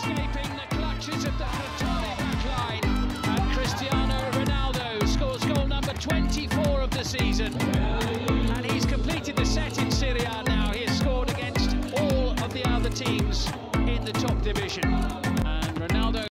Escaping the clutches of the back backline, And Cristiano Ronaldo scores goal number 24 of the season. And he's completed the set in Serie A now. He has scored against all of the other teams in the top division.